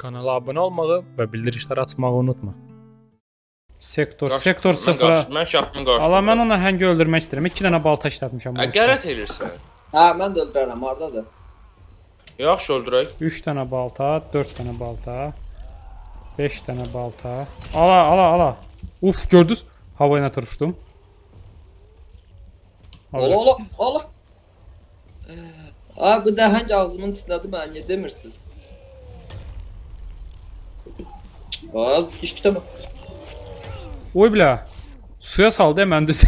Kanala abunə olmağı və bildirişləri açmağı unutma. Sektor, Qaç- sektor mən sıfıra. Mən şahtımın qarşısında. Ala mən onu həngi öldürmək istəyirəm. 2 dənə balta işlətmişəm. Ə, Qərət edirsən. Hə, mən də öldürərəm, hardadır? Yaxşı öldürək. 3 dənə balta, 4 dənə balta, 5 dənə balta. Ala, ala, ala. Uf, gördünüz? Havaya turuşdum. Ola, ola, ola. Ay, bu nəhəng ağzımın içindədir, mənə niyə bu. Oy bilə. Suya saldı mən düz.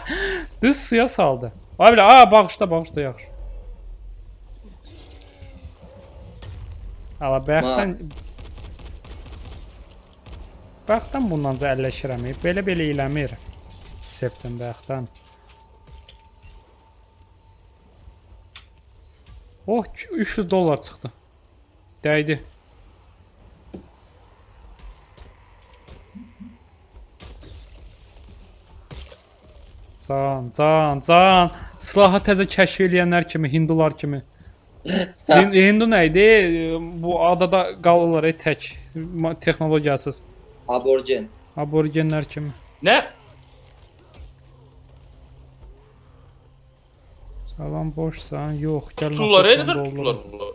düz suya saldı. Ay bilə, a bağışla, bağışla yaxşı. Ala bəxtdən Bəxtdən bundan da əlləşirəm. Belə-belə eləmir. Septin bəxtdən. Oh, 300 dollar çıxdı. Dəydi. Can, can, can. Silahı təzə kəşf eləyənlər kimi, hindular kimi. Hin- Hindu nə idi? Bu adada qalırlar ey tək texnologiyasız. Aborjen. Aborigenlər kimi. Nə? Salam boşsan. Yox, gəl. Tuturlar, doldurum. tuturlar bunlar?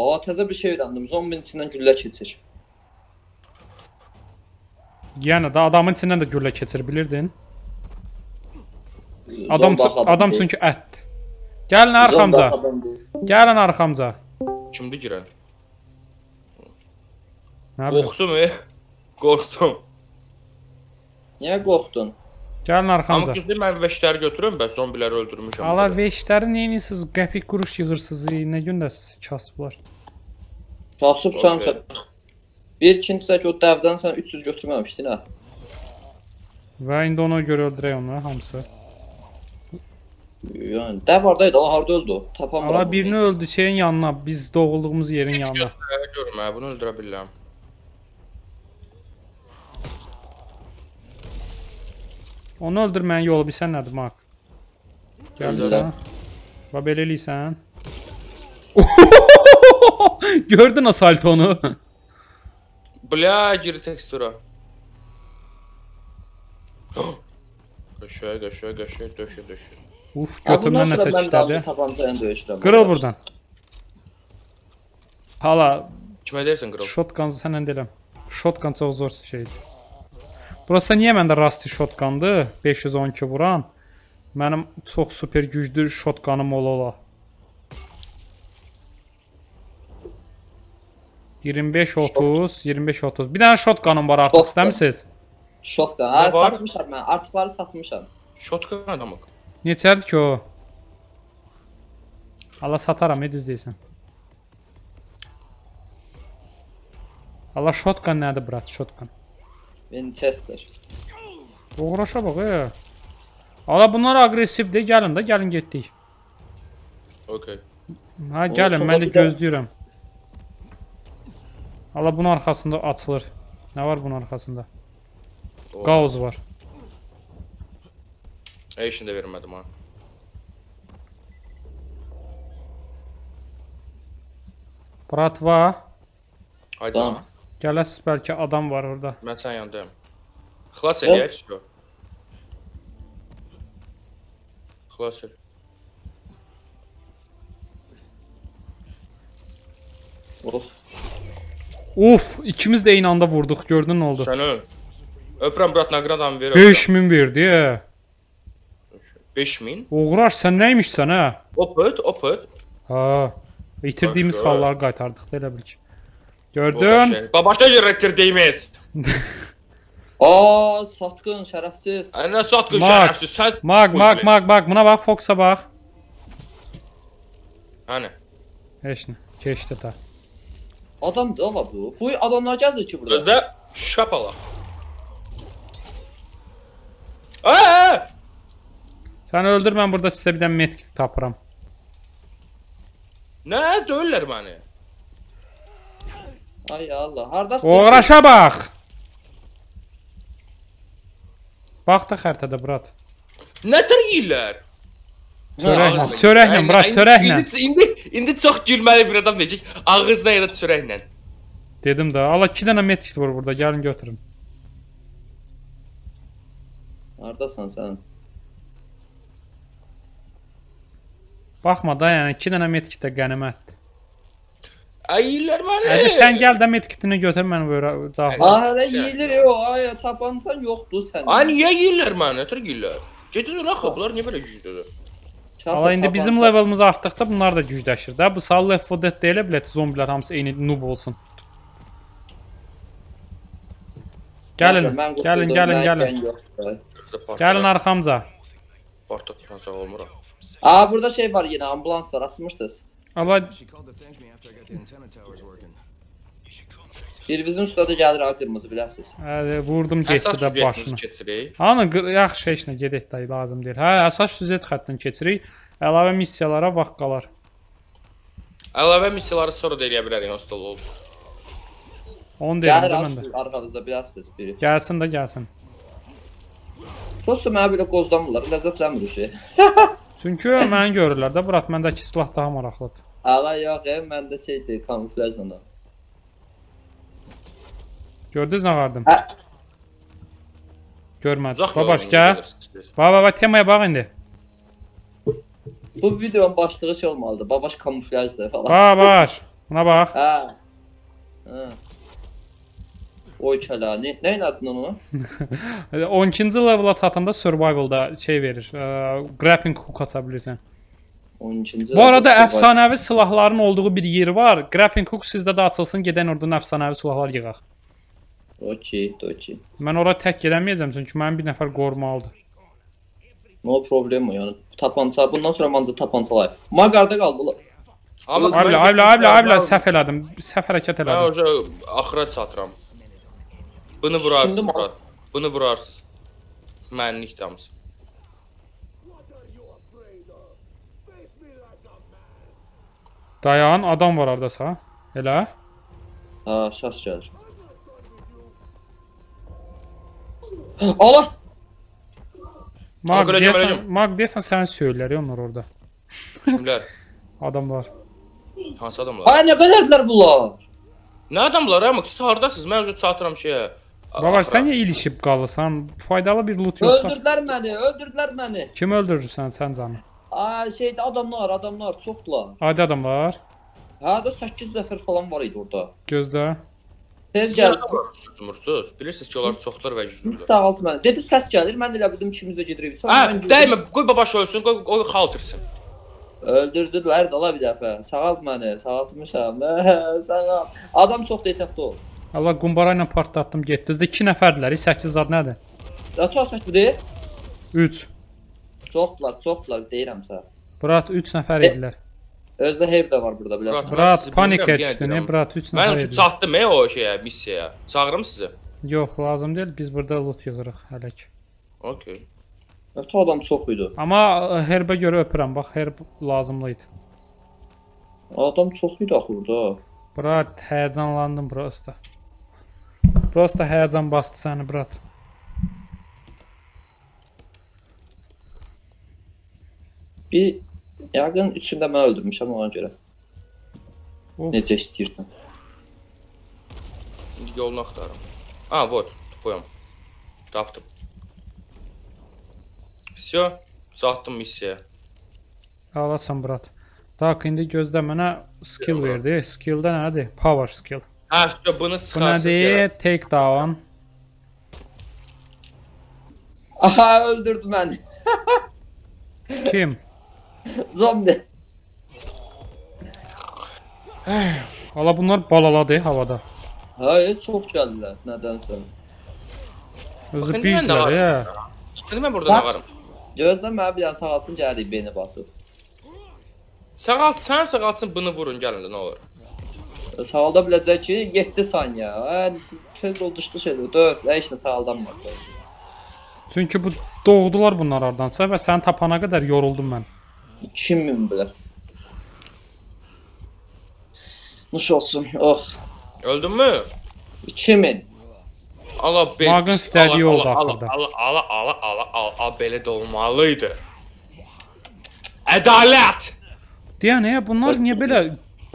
Aa, təzə bir şey öyrəndim. Zombinin içindən güllə keçir. Yəni də adamın içindən də güllə keçir, bilirdin? Adam adam çünki ətdir. Gəlin arxamca. Gəlin arxamca. Kimdi bilim. Qorxdum, e. Qorxdum. Niyə qorxdun? Gəlin Amma arxamca. düzdür mən veşləri götürürəm, bəs zombiləri öldürmüşəm. Ala veşləri neyinirsiniz? Qəpik quruş yığırsınız. Nə gündə kasıblar. Kasıbsan Okey. Bir ikincisi də ki o dəvdən sən 300 götürməmişdin ha. Və indi ona görə öldürək onu hamısı. Yəni dəv hardaydı? Allah harda öldü? Tapamıram. Ala birini öldü şeyin yanına, biz doğulduğumuz yerin yanına. Hə, bunu öldürə bilərəm. Onu öldürməyin yolu bilsən nədir, Mak? Gəlsən. Öldürəm. Və belə eləysən. Gördün o saltonu? Geri tekstura. Qəşəng, qəşəng, qəşəng, döşə, döşə. Uf, götümdən nəsə mən daha işlədi. tapanca ilə döyüşürəm. Qırıl buradan. Hala, Kimə deyirsən qırıl? shotgun sənə deyirəm. Shotgun çox zor şeydir. Burası niyə məndə Rusty shotgundur? 512 vuran. Mənim çox super güclü shotgunum ola ola. 25 30 25 30. Bir dənə shotgunum var artıq Shotgun. istəmisiniz? Şokda. Ha, var? satmışam mən. Artıqları satmışam. Shotgun adamı. Neçədir ki o? Allah sataram, düz deyirsən. Allah shotgun nədir brat, shotgun? Winchester. Uğraşa bax, e. Allah bunlar aqressivdir, gəlin də, gəlin getdik. Okay. Ha, gəlin, mən də- gözləyirəm. Allah bunun arxasında açılır. Nə var bunun arxasında? O. Qauz var. Eşin də vermədim ha. Bratva, tamam. gələsiz bəlkə adam var orada. Mən sən yandayım. Xilas eləyək şu. Xilas el. Of. Uf, ikimiz də eyni anda vurduq, gördün nə oldu? Sən öl. Öpürəm brat naqradamı ver. 5000 verdi, e. 5000. Uğraş, sən nəymişsən, hə? Opet, opet. Ha. İtirdiyimiz Başa. xalları qaytardıq da elə bil ki. Gördün? Babaşa yürətdirdiyimiz. Aa, satqın, şərəfsiz. Ana satqın şərəfsiz. Sən Mak, mak, mak, mak. Buna bax, Foxa bax. Hani? Heç nə. Keçdi ta. Adamdır ala bu. Bu adamlar gəzir ki burada. Özdə şapala. Aa! Sən öldür, mən burada sizə bir dənə medkit tapıram. Nə döyürlər məni? Ay Allah, hardasın? Uğraşa bax. Bax da xəritədə, brat. Nə tər yeyirlər? Çörəklə, çörəklə, aynen. çörəklə. İndi, indi, indi çox gülməli bir adam deyəcək. Ağızla ya da çörəklə. Dedim də, ala 2 dənə medkit var burada, gəlin götürün. Hardasan sən? Baxma da, yəni 2 dənə medkit də qənimətdir. Ayırlar məni. Hadi sən gəl də medkitini götür mən böyle cavab. Aa, hələ yeyilir o. Ay, tapansan yoxdur sənin. Ay niyə yeyirlər məni? Ötür yeyirlər. Gecədir axı, bunlar niyə belə güclüdür? Ala indi bizim levelimiz artdıqca bunlar da gücləşir də. Bu sal Left 4 Dead deyilə bilər zombilər hamısı eyni noob olsun. Gəlin, gəlin, gəlin, gəlin. gəlin arxamca. Bartokdan sağ olmuram. Aa, burada şey var yine ambulans var. Açmırsınız. Ala Birimizin üstədə gəlir ha qırmızı biləsiniz. Hə, vurdum getdi də başını. keçirik. Qır- yaxşı şey işinə gedək də lazım deyil. Hə, əsas süjet xəttini keçirik. Əlavə missiyalara vaxt qalar. Əlavə missiyaları sonra da eləyə bilərik, da oldu. Onu Gəlir deyirəm də mən də. ha arxanızda biləsiniz biri. Gəlsin də gəlsin. Prosto mənə belə qozlamırlar. Ləzzətlənmir o şey. Çünki məni görürlər də, Murat, məndəki silah daha maraqlıdır. Ala yox, e, məndə şeydir, kamuflajla. da. Gördünüz nə vardım? Hə. Uzaq Görmədiniz. Babaş yoldan gəl. gedirsiniz. Baba, baba, temaya bax indi. Bu videonun başlığı şey olmalıdır. Babaş kamuflajdır falan. Babaş. Buna bax. Hə. Hə. Oy kələ, nə, nə elədin onu? 12-ci levela çatanda survivalda şey verir. ə, grappling hook aça bilirsən. 12-ci. Bu arada əfsanəvi silahların olduğu bir yer var. Grappling hook sizdə də açılsın, gedən oradan əfsanəvi silahlar yığaq. Okey, okey. Mən ora tək gedəməyəcəm çünki mənim bir nəfər qorumalıdır. No problem o yəni. Tapansa, bundan sonra manca tapansa life. Magarda qaldı la. Amma Ayla, mən- ayla, ayla, ayla səhv elədim. Səhv hərəkət Mən elədim. önce axıra çatıram. Bunu vurarsınız, Murat. Bunu vurarsınız. Mənlik damısı. Dayan, adam var ordasa. Elə? Ha, səs gəlir. Mag öləcəm, deyəsən. Mag deyəsən səni söylər onlar orada. Kimlər? Adamlar. Hansı adamlar? Ay nə qədərlər bunlar? Nə adamlar? Amma siz hardasınız? Mən önce çatıram şeyə. Baba axıra. sən niyə ilişib qalırsan? Faydalı bir loot yoxdur. Öldürdülər məni, öldürdülər məni. Kim öldürürsən sən canı? Ay şeydə adamlar, adamlar çoxdular. Adi adamlar. Ha da 8 nəfər falan var idi orada. Gözlə. Tez Siz gəl. Tutmursuz. Bilirsiniz ki, onlar çoxlar və güclüdür. sağaltı məni. Dedi səs gəlir, mən də elə bildim kimizə gedirik. Sonra Hə, dəymə, qoy babaş ölsün, qoy qoy xaltırsın. Öldürdülər də la bir dəfə. Sağalt məni, sağaltmışam. Sağalt. Adam çox detəkli ol. Allah qumbara ilə partlatdım, getdi. Özdə 2 nəfərdilər, 8 zad nədir? Rətu əsəkdir. 3. Çoxdular, çoxdular deyirəm sənə. Brat 3 nəfər idilər. Özdə hev də var burada bilərsən. Brat panikə bilmirəm, yenə düşdü, ne? deyirəm. Brat 3 Mən nəfər şu idilər. çatdım e o şeyə, missiyaya. Çağırım sizi. Yox, lazım deyil. Biz burada loot yığırıq hələ ki. Okay. Rətu adam çox idi. Amma ə, herbə görə öpürəm. Bax, herb lazımlı idi. Adam çox idi axı burada. Brat, həyəcanlandım prosta. Prosta həyəcan bastı səni, brat. Bir yəqin üçündə mən öldürmüşəm ona görə. Of. Necə istəyirsən. İndi yolunu axtarım. Ha, вот, koyam. Tapdım. Всё, çatdım missiyaya. Alasan, brat. Tak, indi gözlə mənə skill verdi. Skilldə nədir? Power skill. Hə, всё, bunu Bu sıxarsınız. nədir? Take down. Aha öldürdü məni. Kim? Zombi. Ala bunlar balaladı havada. Hayır, çox gəldilər nədənsə. Özü Baxın, mən də birdilər var. ya. Şimdi mən burada Bax. nə varım? Gözlə mənə bir dənə sağalsın gəlir beyni basıb. Sağalt, sən sağaltsın bunu vurun gəlin də nə olur. Sağalda biləcək ki 7 saniyə. Hə, tez ol düşdü şeydə 4, heç nə sağaldanmır. Çünki bu doğdular bunlar hardansa və səni tapana qədər yoruldum mən. 2000 bilet. Nuş olsun. Oh. Öldünmü? 2000. Allah be. Mağın istədiyi oldu Allah, axırda. Allah, Allah, Allah, Allah, Allah, belə də olmalıydı. Ədalət. Deyən, e, bunlar niyə belə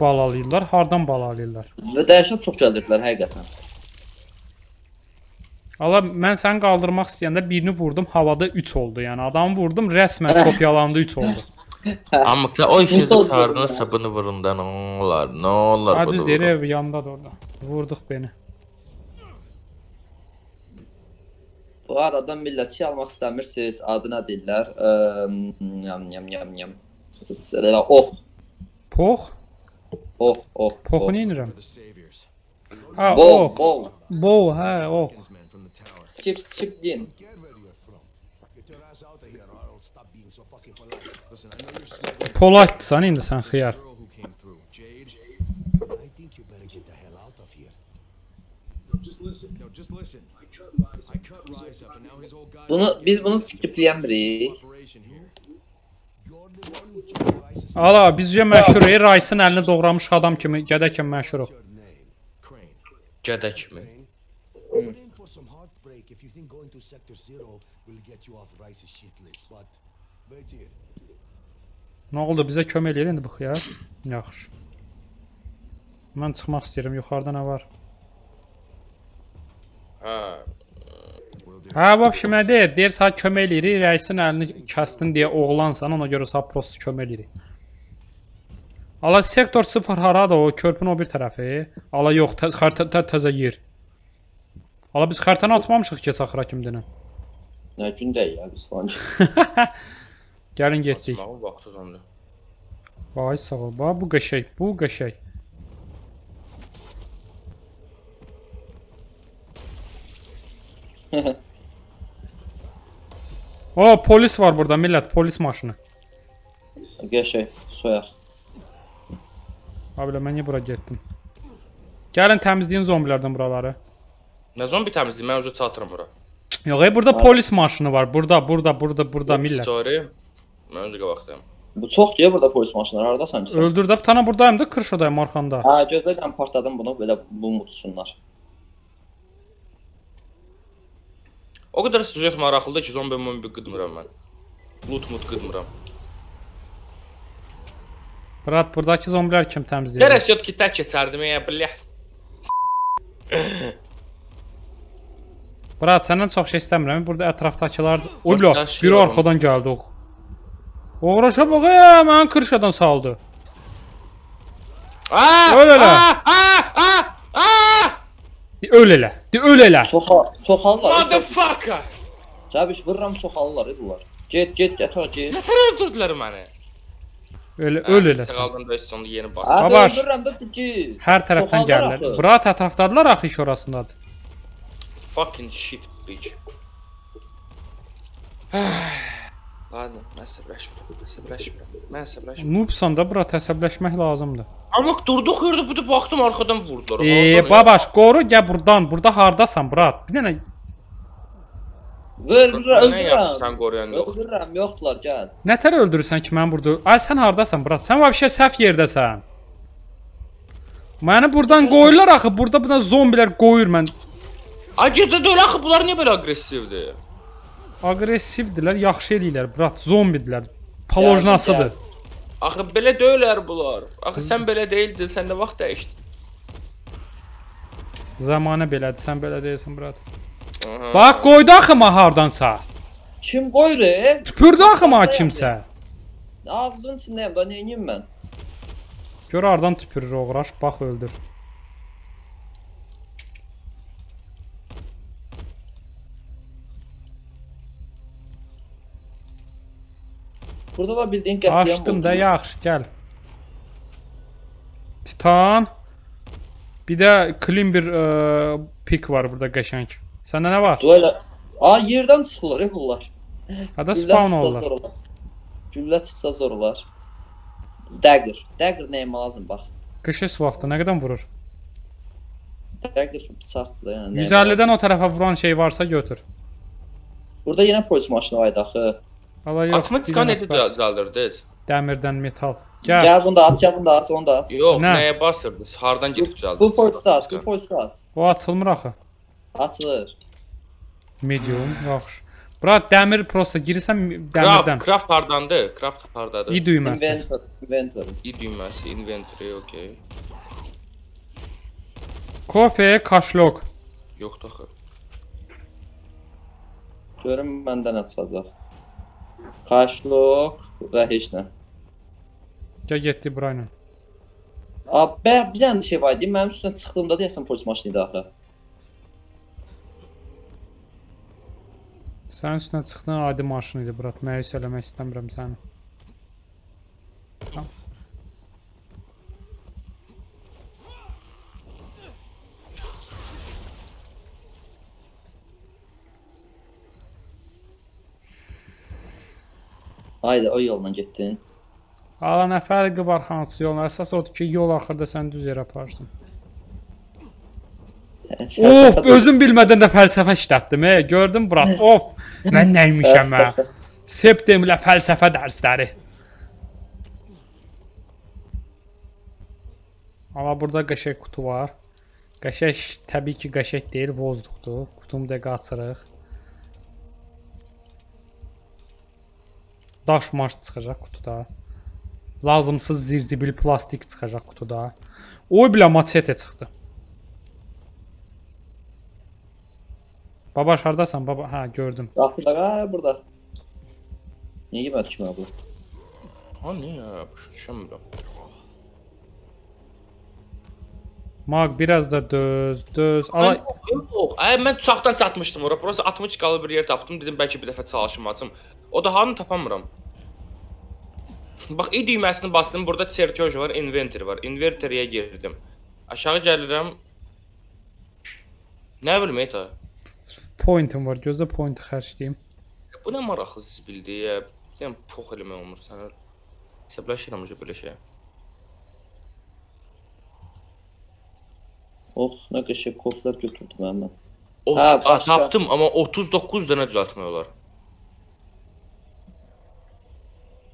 balalayırlar? Hardan balalayırlar? Və dəhşət çox gəlirdilər həqiqətən. Allah mən səni qaldırmaq istəyəndə birini vurdum, havada 3 oldu. Yəni adamı vurdum, rəsmən kopyalandı 3 oldu. Amma o Bunu işinizi toz çağırırsa bunu vurun da nə olar, nə olar Ha bunu düz deyir, vurun. ev yandadır orada. Vurduq beni. Bu arada millətçi almaq istəmirsiniz, adı nə deyirlər? Eee, Yam yam yam yam. Elə ox, Pox? ox, ox. Poxu nə edirəm? For the saviors. Ha, Bol, ox. bol. Bo, hə, ox. Kinsman from the tower. Skip, skip din. Poladsan indi sən xiyar. Bunu biz bunu skriptleyen biri. Ala bizcə məşhuruq. Rice'ın əlini doğramış adam kimi gədə kimi məşhuruq. Gədə kimi. If you think going to Sector Zero will get you off Rice's shit list, but wait here. Nə oldu? Bizə kömək eləyir indi bu xiyar? Yaxşı. Mən çıxmaq istəyirəm. Yuxarıda nə var? Hə. Hə, vəbşi nə deyir? Deyir sənə kömək eləyirik, rəisin əlini kəsdin deyə oğlansan, ona görə sənə prosta kömək eləyirik. Ala sektor 0 haradır o? Körpün o bir tərəfi. Ala yox, tə xəritə tə təzə yer. Ala biz xəritəni açmamışıq ki, saxıra kimdinin. Nə gündəyik ya biz falan. Gəlin getdik. Açmağın vaxtı döndü. Vay sağ ol. Bax bu qəşəng, bu qəşəng. O polis var burada millət, polis maşını. Qəşəng, soyaq. Abilə mən niyə bura getdim? Gəlin təmizləyin zombilərdən buraları. Nə zombi təmizliyi mən ucu çatıram bura. Yox, ey burada polis maşını var. Burada, burada, burada, burada millət. Sorry. Mən ucu qabaqdayım. Bu çox deyə burada polis maşınları hardasan ki? sən? Öldür də bir tane buradayım da kırşodayım arxanda. Ha, gözlərlə partladım bunu, belə bu mutsunlar. O qədər sujet maraqlıdır ki, zombi mumbi qıdmıram mən. Loot mut qıdmıram. Brat, buradakı zombilər kim təmizləyir? Gərək yot ki, tək keçərdim ya, bilə. Brat, səndən çox şey istəmirəm. Burada ətrafdakılar... Biri yox. arxadan gəldi o. Uğraşa bax, ya, məni kırşadan saldı. Aa! Öl elə. Aa! Aa! Aa! Aa! De, öl elə. De, öl elə. Soxa, soxallar. Motherfucker! Çabiş vururam soxallar idilər. Get, get, get, ora get. Nətər öldürdülər məni? Öl, öl elə sən. Qaldım da sonunda yeni bas. Hadi Babaş. öldürürəm də get. Hər tərəfdən Soxallar gəlirlər. axı. Brat, ətrafdadılar axı iş orasındadır. Fucking shit bitch. Ladno, mən səbirləşmirəm. Mən səbirləşmirəm. Mən səbirləşmirəm. Noobsan da bura təsəbləşmək lazımdır. Amma durduq yerdə bu da baxdım arxadan vurdular. Eee, babaş, qoru gəl burdan. Burada hardasan, brat? Bir dənə Vur, vur, Nə yaptın öldürürəm. yox. Öldürürəm, yoxdular, gəl. nətər öldürürsən ki, mən burada? Ay sən hardasan, brat? Sən vəbşə səhv yerdəsən. Məni burdan qoyurlar axı. Burada buna zombilər qoyur mən. Ay gecə də elə axı bunlar niyə belə aqressivdir? Aqressivdilər, yaxşı eləyirlər, brat. Zombidilər. Palojnasıdır. Axı belə deyirlər bunlar. Axı sən belə deyildin, sən də vaxt dəyişdin. Zamanə belədir, sən belə deyirsən, brat. Aha. Bax, qoydu axı ma hardansa. Kim qoyur? e? Tüpürdü axı ma kimsə. Ağzının içindəyəm, da nə edeyim mən? Gör hardan tüpürür oğraş, bax öldür. Burada da bildiyin qətliam Açdım da oldu. yaxşı, gəl. Titan. Bir də clean bir ə, pik var burada qəşəng. Səndə nə var? Duelə. A, yerdən çıxırlar e bunlar. Hada spawn olurlar. Güllə çıxsa zor olar. Dagger. Dagger nəyimə lazım bax. Qışış vaxtı nə qədər vurur? Dagger bıçaqdır yəni. nəyimə 150-dən lazım. o tərəfə vuran şey varsa götür. Burada yenə polis maşını var idi axı. Ala yox. Atmatika bir dənə necə spas- düzəldirdiniz? Dəmirdən metal. Gəl. Gəl bunu da aç, gəl bunu da aç, onu da aç. Yox, Nə? nəyə basırdınız? Hardan gedib düzəldirdiniz? Bu polisi aç, bu polisi aç. O açılmır axı. Açılır. Medium, yaxşı. Bura dəmir prosta girirsən Craft, dəmirdən. craft hardandır? Craft hardadır? İ düyməsi. Inventor, inventor. İ düyməsi, inventory, okey. Kofe, kaşlok. Yoxdur axı. Görüm məndə nə Kaşlok və heç nə. Gəl getdi burayla. Abi bə- bir dənə şey var idi. Mənim üstünə çıxdığımda deyəsən polis maşını idi axı. Sənin üstünə çıxdığın adi maşın idi, brat. Məyus eləmək istəmirəm səni. Haydi o yolla getdin. Ala nə fərqi var hansı yol? Əsas odur ki, yol axırda sən düz yerə aparsın. Of, özüm bilmədən də fəlsəfə işlətdim, e. Gördün, brat? Of, mən nəymişəm hə? Septemlə fəlsəfə dərsləri. Amma burada qəşəng qutu var. Qəşəng təbii ki, qəşəng deyil, vozduqdur. Qutum da qaçırıq. Daş maş çıxacaq qutuda. Lazımsız zirzibil plastik çıxacaq qutuda. Oy bilə maçete çıxdı. Baba hardasan baba? Hə, gördüm. Burada, ha, burada. Niyə yemədi ki mən bu? Ha, niyə? Başa düşəmirəm. Mag biraz da döz, döz. Ala Yox, ay mən çoxdan çatmışdım ora. Prosta 60 qalı bir yer tapdım. Dedim bəlkə bir dəfə çalışım açım. O da hanı tapamıram. Bax, i düyməsini bastım. Burada çertyoj var, inventory var. Inventory-yə girdim. Aşağı gəlirəm. Nə bilim eta. pointim var. Gözlə pointi xərcləyim. Bu nə maraqlı bildi ya. Bir dənə pox eləmək olmur sənə. Hesablaşıram belə şey. Oh, nə qəşəng koflar götürdüm mən. O, Ha, ha, başqa. tapdım amma 39 dənə düzəltmək olar.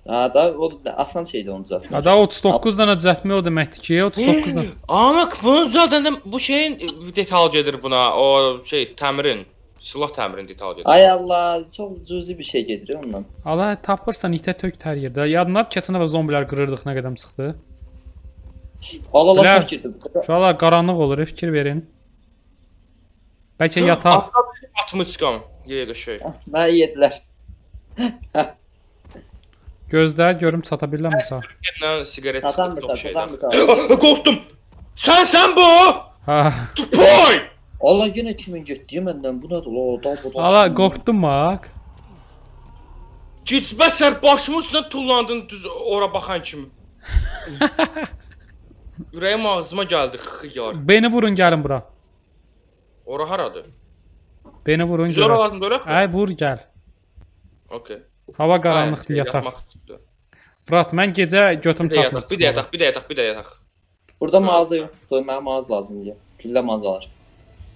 Ha da o da asan şeydi onu düzəltmək. Ada 39 dənə düzəltmək o deməkdir ki, 39 dənə. Amma bunu düzəldəndə bu şeyin e, detal gedir buna. O şey təmirin, silah təmirin detal gedir. Ay Allah, çox cüzi bir şey gedir ondan. Ala tapırsan itə tök tər yerdə. Yadına keçən dəfə zombilər qırırdıq nə qədəm çıxdı. Allah Allah çox girdim. Uşaqlar qaranlıq olur, fikir verin. Bəlkə yataq. Atımı çıxam. Yeyə qəşəy. Mənə yedilər. Gözlə görüm çata bilirəm sağ. Yenə siqaret Satan mı satan şeydən. mı? Qorxdum. Sən sən bu? Ha. Tupoy! Allah yenə kimin getdi məndən? Bu nədir la? Da bu da. Ala qorxdum mak. Gitmə sən başımın üstünə tullandın düz ora baxan kimi. Ürəyim ağzıma gəldi xiyar. Beni vurun gəlin bura. Ora haradır? Beni vurun lazım duraq mı? Ay vur gəl. Okay. Hava qaranlıqdır yataq. Brat mən gecə götüm Bir də çatmır. bir də yataq, bir də yataq, bir də yataq. Burada mağaza yoxdur. Mənə mağaza lazımdır. Güllə mağazalar.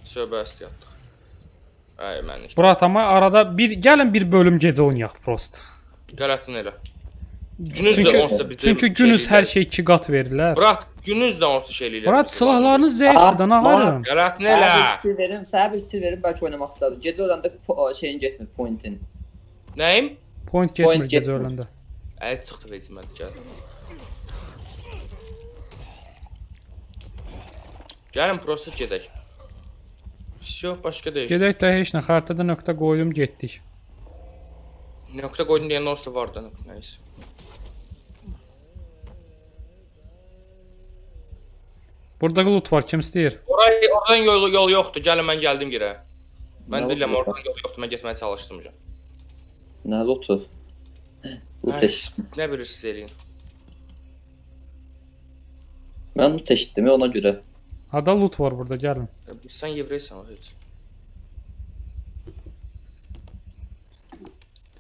Söhbə əsti yatdıq. Ay mənlik. Brat amma arada bir gəlin bir bölüm gecə oynayaq prost. Qələtin elə. Günüz də Çünki onsuz da bizə çünki günüz hər şey 2 qat verirlər. Bırak, günüz də onsuz şey eləyirlər. Brat bizə silahlarınız zəifdir nə harım? Qələtin elə. bir sir verim, sənə bir sir verim, bəlkə oynamaq istədim. Gecə po- şeyin getmir, pointin. Nəyim? Point getmir gecə öləndə. Əl çıxdı vecimə gəl. Gəlin prosta gedək. Yox, başqa deyil. Gedək də heç nə xəritədə nöqtə qoydum getdik. Nöqtə qoydun deyəndə onsuz da vardı. Nəysə. Burada loot var, kim istəyir? Oraya oradan yol yol yoxdur. Gəlin mən gəldim girə. Mən oldu? oradan yol yoxdur. Mən getməyə çalışdım. can. Nə lotu? Lut Ay, eşitdim. Nə bilirsiniz eləyin. Mən lut eşitdim ona görə. Ada loot var burada, gəlin. Sən yevreysən o heç.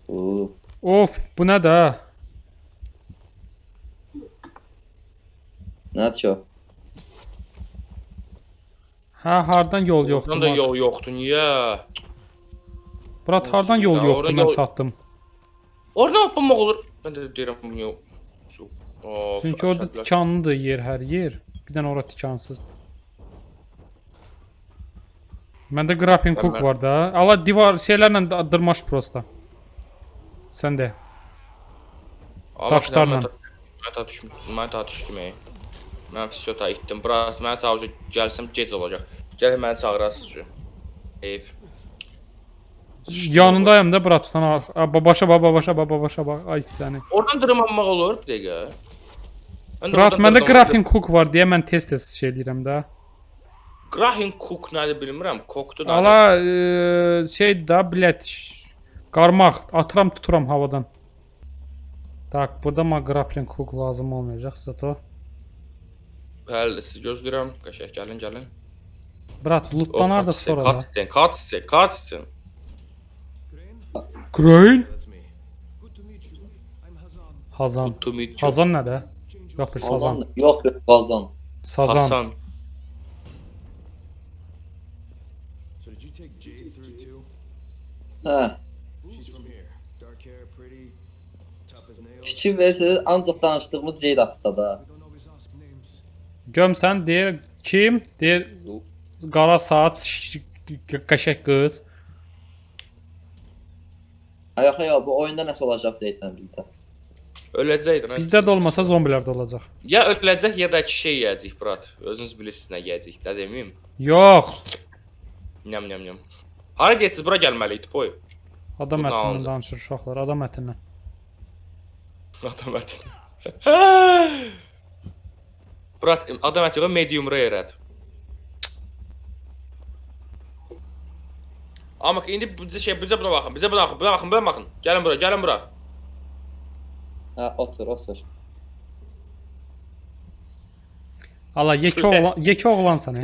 Oo. Of, bu nə də? Nədir ki o? Hə, hardan yol Oradan yoxdur? da Mat? yol yoxdur. Niyə? Brat hardan yol yoxdur? Mən çatdım. Oradan yapmaq olur. Mən də deyirəm? Of, Çünki orada tikanlıdır yer hər yer. Bir dənə ora tikansızdır. Məndə grappling hook var da. Ala divar şeylərlə dırmaş prosta. Sən də. Daşlarla. Mən ta düşmüşdüm. Mən ta düşdüm. ey. Mən fisiota itdim. Brat, mən ta uca gəlsəm gec olacaq. Gəl məni çağırasınız. Heyf. Yanındayım da bura tutan. Başa baba başa baba başa bax. Ay səni. Oradan dırmanmaq olur bir dəqiqə. Oradan məndə grappling hook var deyə mən tez-tez şey eləyirəm də. Grappling hook nədir bilmirəm. Koktu da. Ala e, şey da bilet qarmaq atıram tuturam havadan. Tak, burada ma grappling hook lazım olmayacaq zato. Bəli, sizi gözləyirəm. Qəşəng gəlin, gəlin. Brat lootlanar da sonra. Cutscene, cutscene, cutscene. Grain? That's me. Good to meet you. I'm Hazan. Hazan. Hazan nədir? Yox bir sazan. Yox, yox, qazan. Sazan. Hasan. So did you take Jade through too? Hə. She's from here. Dark hair, pretty, tough as nails. Fikir versəniz ancaq danışdığımız Jade haqqında da. Gömsən deyir kim? Deyir qara saat qəşəng qız. Ayaxa ya bu oyunda nəsə olacaq Jade-lə bizdə. Öləcəkdir. Bizdə də olmasa zombilər də olacaq. Ya öləcək ya da iki şey yeyəcək, brat. Özünüz bilirsiniz nə yeyəcək, də deməyim. Yox. Nyam nyam nyam. Hara getsiniz, bura gəlməliydik, boy. Adam nə ətindən danışır uşaqlar, adam ətindən. Adam əti. Brat, adam əti yox, medium rare ət. Amma ki, indi bizə şey, bizə buna baxın, bizə buna baxın, buna baxın, buna baxın. Gəlin bura, gəlin bura. Hə, otur, otur. Ala yekə oğlan, yekə oğlansan.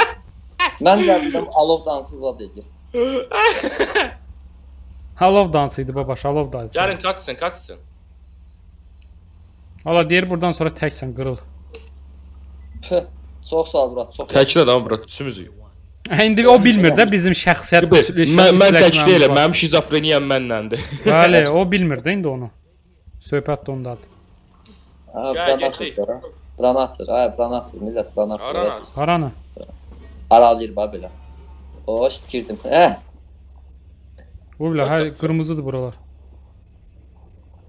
Mən də bildim alov dansı zad edir. Halov dansı idi babaş, halov dansı. Gəlin, kaçsın, kaçsın. Ala deyir buradan sonra təksən, qırıl. Çox sağ ol Murat, çox. Təklə lan bura, üçümüzük. İndi o bilmir də bizim şəxsiyyət Mən mən tək üzləşməyimiz deyiləm, var. mənim şizofreniyam mənləndir. Bəli, o bilmir də indi onu. Söhbət də ondadır. Hə, Gəl, Branaçır. getdik. Branaçır, hə, Branaçır, millət Branaçır. Arana. Haranı? Aralayır bax belə. Hoş girdim. Hə, Bu bilə, hə, qırmızıdır buralar.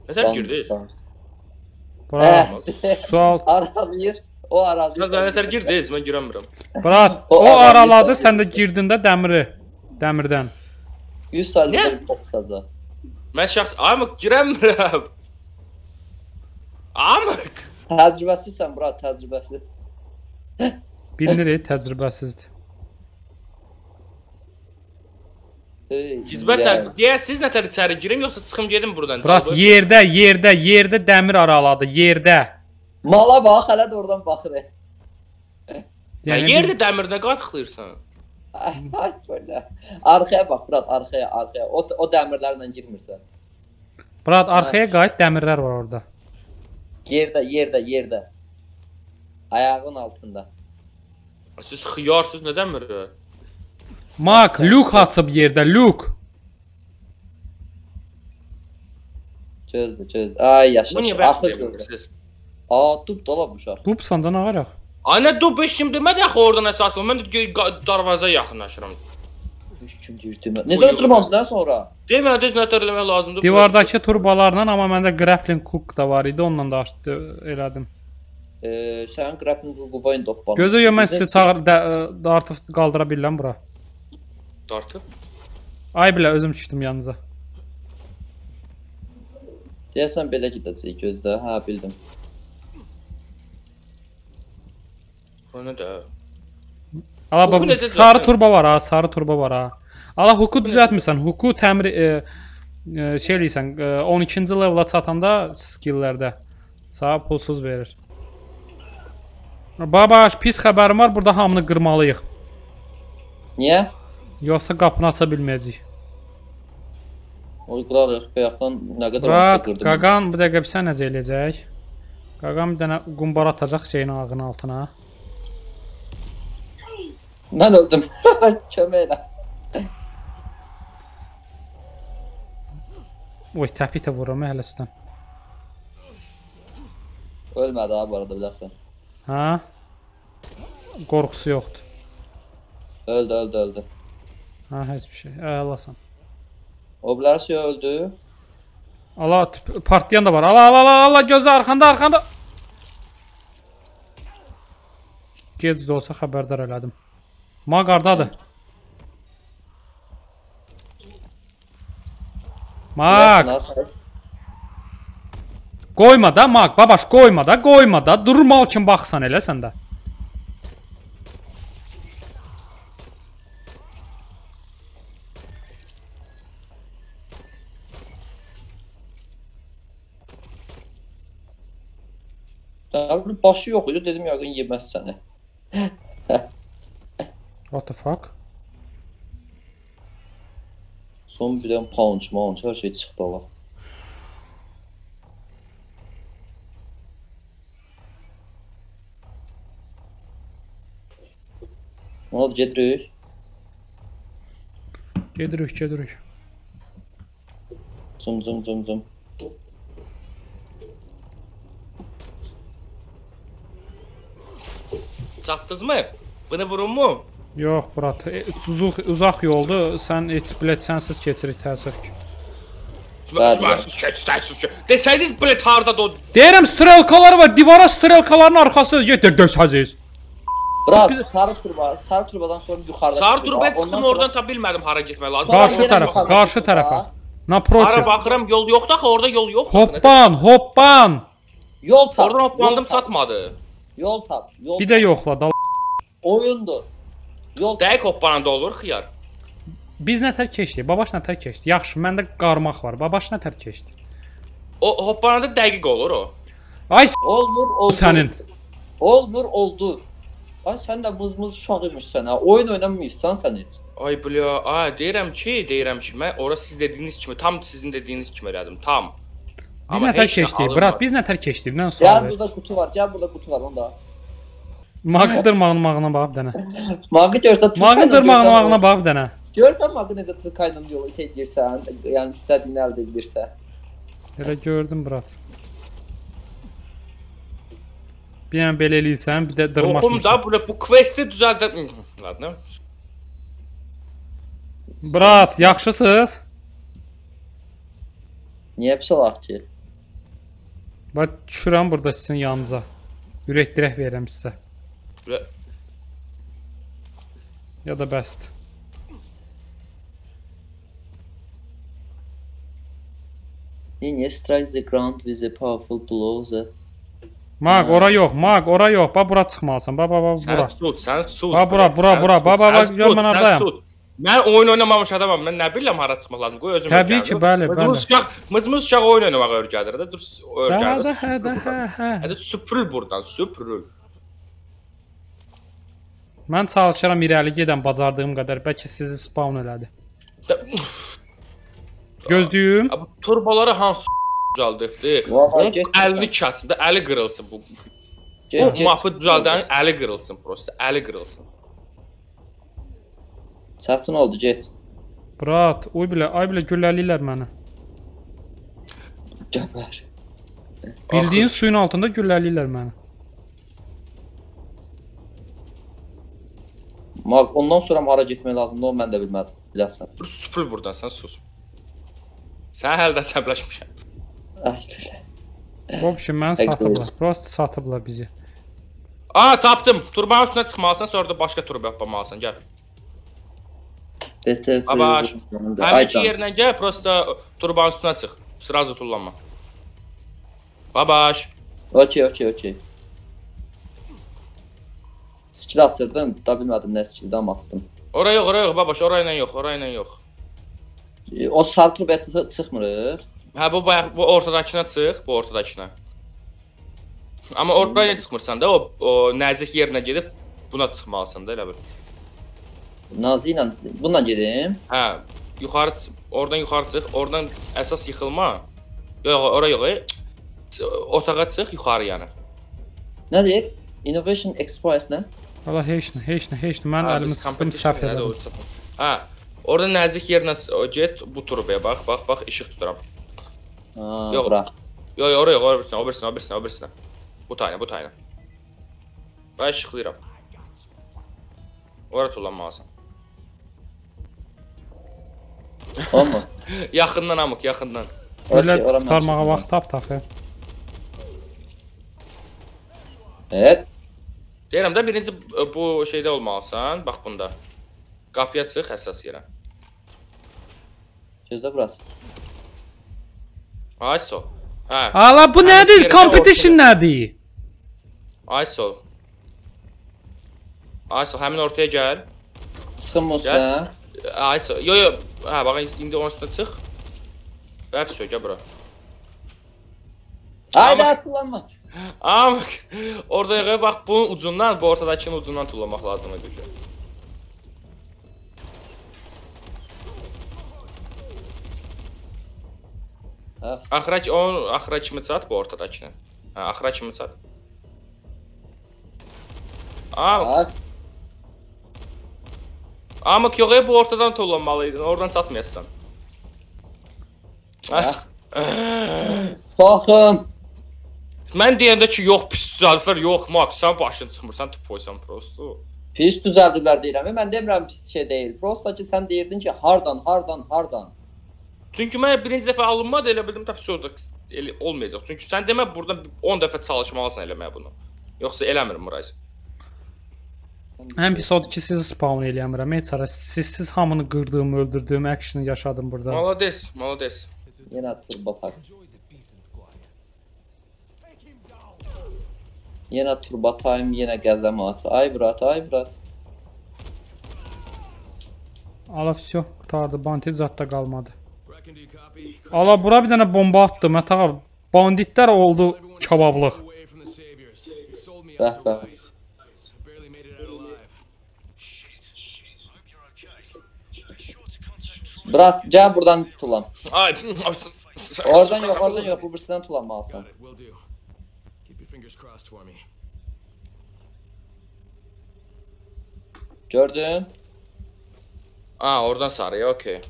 Nətər girdiniz? Bura, Hə, sual. aralayır. O aralayır. Siz nətər girdiniz? Mən girəmirəm. Brat, O o araladı, araladı, sən- sən də girdin də dəmiri. Dəmirdən. 100 saylı Nə? topçaca. Mən şəxs, amma girəmirəm. Amma Təcrübəsizsən Murat, təcrübəsi. Bilinir, təcrübəsizdir. Ey, Gizbəsən, deyə siz nətər içəri girim yoxsa çıxım gedim buradan? Brat, yerdə, yerdə, yerdə dəmir araladı, yerdə. Mala bax, hələ də oradan baxır. Yəni yerdə dəmirdə qatıqlayırsan. Ay, belə. Arxaya bax, Murat, arxaya, arxaya. O, o dəmirlərlə girmirsən. Brat, arxaya qayıt, dəmirlər var orada. Yerdə, yerdə, yerdə. Ayağın altında. Siz xiyarsız nə dəmir? Mak, Luke açıb yerdə, Luke. Gözlə, gözlə. Ay, Bu yaşa. niyə Axır Aa, dub dolab uşaq. Dubsan da nə varaq? Ana dub eşim demədi axı oradan əsas. Mən də gö- qa- darvaza yaxınlaşıram. Kim girdi? Necə oturmamdan sonra? Demə düz nətər eləmək lazımdır. Divardakı turbalarla, amma məndə grappling hook da var idi, onunla da açdı, elədim. Ee, sənin grappling bu boyun doppa. Gözə yo mən sizi çağır da, dartıb qaldıra bilirəm bura. dartıb. Ay bilə özüm düşdüm yanınıza. Deyəsən belə gedəcək gözlə. Hə, bildim. O nə də? Ala bax sarı düzəltmək? turba var ha, sarı turba var ha. Ala huku düzəltmirsən. Huku təmir e, e, şey eləyirsən, e, 12-ci levela çatanda skilllərdə sənə pulsuz verir. Babaş, pis xəbərim var, burada hamını qırmalıyıq. Niyə? Yoxsa qapını aça bilməyəcəyik. O qırarıq bayaqdan nə qədər onsuz qırdım. Qaqan bir dəqiqə bir sən necə eləyəcək? Qaqan bir dənə qumbara atacaq şeyin ağının altına. Mən öldüm. Kömək elə. Oy, təpi də vururam hələ üstdən. Ölmədi ha bu arada biləsən. Hə? Qorxusu yoxdur. Öldü, öldü, öldü. Ha, heç bir şey. Əlasan. O birisi öldü. Allah partlayan da var. Allah Allah Allah Allah gözü arxanda arxanda. Gec də olsa xəbərdar elədim. Maqardadır. Maq, Nasıl? qoyma da Maq, babaş qoyma da, qoyma da. Durur mal kimi baxsan elə sən də. Başı yok idi. Dedim yaqın yeməz səni. What the fuck? Son bir dənə punch, punch, hər şey çıxdı. Ne oldu gedirik? Gedirik, gedirik. Zum zum zum zum. Çatdınızmı? Bunu vurunmu? Yox, Murat, e, uzaq uzaq yoldur. Sən heç bilet sənsiz keçirik təəssüf ki. Desəydiniz bilet hardadır o? Deyirəm strelkalar var, divara strelkaların arxası gedir döşəziz. Bırak sarı turba, sarı turbadan sonra yukarıda Sarı turbaya çıxdım oradan ta bilmədim hara getmək lazım. Qarşı tərəfə, yuxarıda qarşı tərəfə. Hara Naprotiv. baxıram yol yoxdur axı orada yol yoxdur. Hoppan, hoppan. Yol tap. Oradan hoppandım yol tap, çatmadı. Yol tap. Yol Bir də yoxla dal. Oyundur. Yol. Dəqiq hoppananda olur xiyar. Biz nətər keçdik? Babaş nətər keçdi? Yaxşı, məndə qarmaq var. Babaş nətər keçdi? O hoppananda dəqiq olur o. Ay Olmur, oldur. sənin. Olmur, oldur. Ay sen de mız mız uşağıymışsan ha. Oyun oynamıyorsan sen hiç. Ay bля, ay deyirəm ki, deyirəm ki, mən ora siz dediyiniz kimi, tam sizin dediyiniz kimi elədim, tam. Biz Amma nətər heç nə keçdik? Brat, biz nətər keçdik? Mən sual ver. burada kutu var, gel burada kutu var, onu da az. Mağdır mağına bax bir dənə. Mağı görsen Mağdır mağına bax bir dənə. Görsen mağı necə tırkayla yolu şey girsən, yani istediğini elde edirsə. Elə gördüm, brat. Bir dənə belə eləyirsən, bir də Oxum dırmaşmışsan. da bu bu questi düzəldə. Ladno. Brat, yaxşısınız? Niye pis olaq ki? Bax, düşürəm burada sizin yanınıza. Ürək dirək verirəm sizə. Ürə- Ya da bəsdir. Niye strike the ground with a powerful blow the... Maq, ora yox, maq, ora yox. Bax, bura çıxmalısan. Bax, bax, bax, Sən bura. sus, sən sus. Ha, bura, sən bura, bura. Ba, ba, sən ba, sus, gör mən sən hardayam. Mən oyun oynamamış adamam. Mən nə bilirəm hara çıxmaq lazım. Qoy özüm Təbii ki, bəli, bəli. Mızmız uşaq, mızmız uşaq oyun oynamağa öyrədir də. Dur, Hə, öyrədir. hə, də, hə, hə. Hadi süpürül buradan, süpürül. Mən çalışıram irəli gedən bacardığım qədər. Bəlkə sizi spawn elədi. Da- uf, Gözlüyüm. Bu turbaları hansı düzəldibdi? Vay, Onun get- 50 kəsində əli qırılsın bu. Get, Bu get. mapı düzəldən əli qırılsın prosta, əli qırılsın. Çətin oldu, get. Brat, uy bilə, ay bilə gülləliyirlər məni. Gəbər. Bildiyin suyun altında gülləliyirlər məni. Ondan sonra hara getmək lazımdır, onu mən də bilmədim, biləsən. Dur, süpür burdan, sən sus. Sən hələ də səbləşmişəm. Ay, ah, belə. Vobşi, mən satıblar, prost satıblar bizi. A, tapdım. Turbanın üstünə çıxmalısan, sonra da başqa turba yapmalısan, gəl. BTF. Abaş. Həminki yerinə gəl, prosta turbanın üstünə çıx. Sırazu tullanma. Babaş. Okey, okey, okey. Skill atırdım, da bilmədim nə skilldə amma atdım. Ora yox, ora yox, babaş, ora ilə yox, ora ilə yox. O sağ trubaya çıx- çıxmırıq. Hə, bu bayaq bu ortadakına çıx, bu ortadakına. Amma ortaya çıxmırsan da, o, o nəzik yerinə gedib buna çıxmalısan da elə bil. Nazi ilə bununla gedim. Hə, yuxarı oradan yuxarı çıx, oradan əsas yıxılma. Yox, ora yox. Otağa çıx, yuxarı yəni. Nə deyir? Innovation Express nə? Valla heç nə, heç nə, heç nə. Mən əlimi sıxdım, səhv elədim. Hə, orada nəzik yerinə get, bu turbaya bax, bax, bax, işıq tuturam. Ha, yox, bura. Yox, yox, oraya, o birisinə, o birisinə, o birisinə, o birisinə. Bu tayına, bu tayına. Ben ışıklayıram. Orada tullanmalısın. Olma. yaxından amık, yaxından. Öyle tutarmağa vaxt tap tap. Evet. Deyirəm də birinci bu şeydə olmalısan. Bax bunda. Qapıya çıx əsas yerə. Gözlə Murat. ISO. Hə. Ala bu nədir? Competition nədir? ISO. ISO həmin ortaya gəl. Çıxın Musa. ISO. Yo yo. Hə bax indi onun üstünə çıx. Və sögə bura. Haydi Ama- Amma orada yox, bax bunun ucundan, bu ortadakının ucundan tullamaq lazım idi. ki. Hə. Axıra ki- o axıra kimi çat bu ortadakını. Hə, axıra kimi çat. Am, Ha. amıq yox, e, bu ortadan tullanmalıydın. Oradan çatmayasan. Hə. Mən deyəndə ki, yox pis düzəlfər, yox Max, sən başın çıxmırsan, tupoysan prosto. Pis düzəldiblər deyirəm. Mən demirəm pis şey deyil. Prosta ki sən deyirdin ki hardan, hardan, hardan. Çünki mən birinci dəfə alınmadı, elə bildim dəfə orada elə olmayacaq. Çünki sən demə burada 10 dəfə çalışmalısan eləməyə bunu. Yoxsa eləmir Muraz. Ən pis odur ki, sizi spawn eləyəmirəm. Heç ara sizsiz hamını qırdığım, öldürdüyüm action yaşadım burada. Malades, malades. Yenə turbo tak. Yenə turbo time, yenə qəzəmat. Ay brat, ay brat. Ala vsyo, qurtardı. Bandit qalmadı. Do you copy? Ala bura bir dənə bomba attı. Mətağa banditlər oldu kabablıq. Alive. Brat, gəl buradan tutulan. Ay. Oradan yox, oradan yox, bu birisindən tulanmalısan. Fingers crossed for me. Gördün? Aa, oradan sarıya, okey.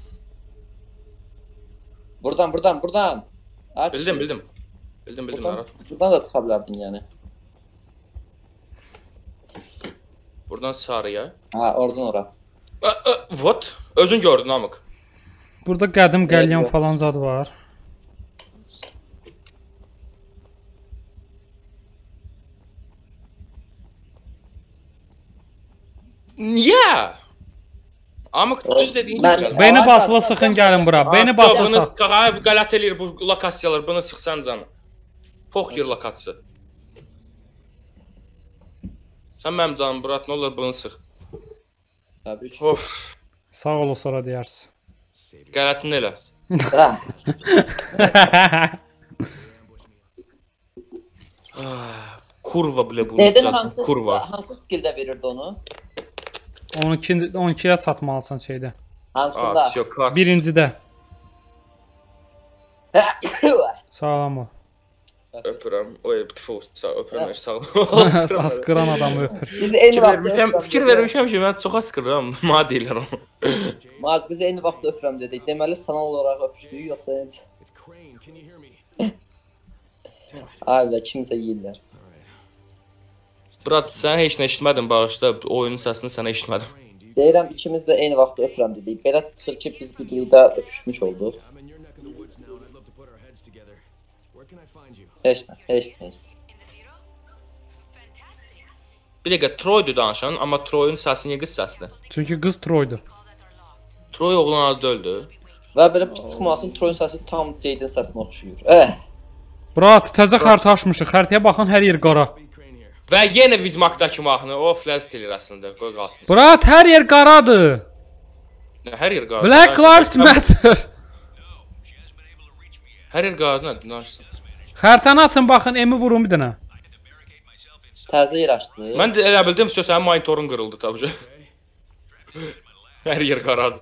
Buradan, buradan, buradan. Aç. Bildim, bildim. Bildim, bildim. Buradan, Buradan, buradan da çıxa bilərdin yəni. buradan sarıya. Ha, oradan ora. Aa, aa, What? Özün gördün amıq. Burada qədim qəlyan yox. falan zad var. Niyə? Amıq düz dediyin Mən- kimi. Beni Ay, basılı sıxın gəlin bura. Beni Aa, basılı Bunu sıx. qağa qələt eləyir bu lokasiyalar. Bunu sıxsan canım. Pox yer lokasiya. Sən mənim canım Murat, nə olur bunu sıx. Təbrik. Of, Sağ ol sonra deyərsən. qələtini elə. Ah, Kurva bilə bu. Zaten, hansı kurva. hansı skilldə verirdi onu? 12 12-yə çatmalısan şeydə. Hansında? Yok, kart. Birincidə. Sağlam ol. Öpürəm. Oy, tfu, sağ öpürəm, sağ ol. Askıran adamı öpür. Biz eyni vaxtda fikir vermişəm ki, mən çox askıram. Ma deyirlər onu. Maq, biz eyni vaxtda öpürəm dedik. Deməli sanal olaraq öpüşdük yoxsa necə? Ay kimsə yeyirlər. Brat, sən heç nə eşitmədin bağışla. Oyunun səsini sənə eşitmədim. Deyirəm ikimiz də eyni vaxtda öpürəm dedik. Belə çıxır ki, biz birlikdə öpüşmüş olduq. Heç nə, heç nə, heç nə. Bir dəqiqə Troydu danışan, amma Troyun səsi niyə qız səsidir? Çünki qız Troydu. Troy oğlan adı öldü. Və belə pis çıxmasın, Troyun səsi tam Ceydin səsinə oxşuyur. Eh, Brat, təzə xəritə açmışıq. Xəritəyə baxın, hər yer qara. Və yenə Vizmakdakı mahnı, o fləst eləyir əslində, qoy qalsın. Brat, hər yer qaradır. Hər yer qaldı. Black Lives Matter. Hər yer qaldı, nə danışsan. Xəritəni açın, baxın, emi vurun bir dənə. təzə yer açdı. Mən də elə bildim, söz sənin monitorun qırıldı tabii. Hər yer qaradı.